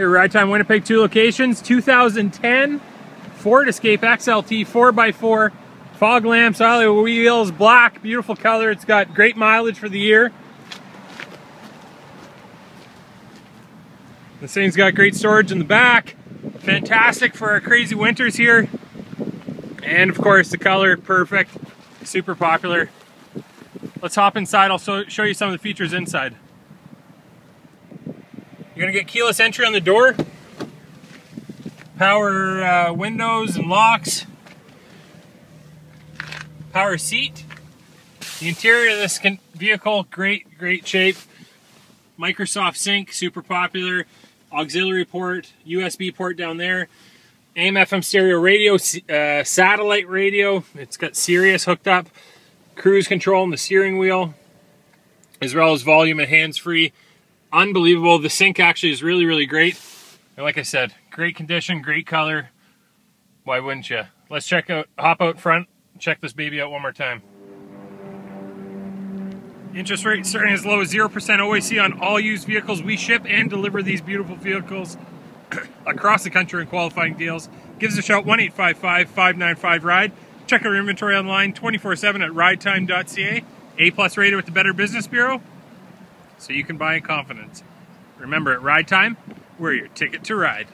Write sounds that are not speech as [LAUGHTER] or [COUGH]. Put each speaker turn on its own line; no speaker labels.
Here, Ride Time Winnipeg, two locations. 2010 Ford Escape XLT 4x4. Fog lamps, alloy wheels, black, beautiful color. It's got great mileage for the year. This thing's got great storage in the back. Fantastic for our crazy winters here. And of course, the color, perfect. Super popular. Let's hop inside. I'll show you some of the features inside. You're gonna get keyless entry on the door, power uh, windows and locks, power seat. The interior of this vehicle, great, great shape. Microsoft Sync, super popular. Auxiliary port, USB port down there. AM FM stereo radio, uh, satellite radio. It's got Sirius hooked up. Cruise control on the steering wheel, as well as volume and hands-free unbelievable. The Sync actually is really, really great. And like I said, great condition, great color. Why wouldn't you? Let's check out, hop out front, check this baby out one more time. Interest rate starting as low as 0% OAC on all used vehicles. We ship and deliver these beautiful vehicles [CLEARS THROAT] across the country in qualifying deals. Give us a shout, 1-855-595-RIDE. Check our inventory online 24-7 at ridetime.ca. A-plus rated with the Better Business Bureau so you can buy in confidence. Remember, at Ride Time, we're your ticket to ride.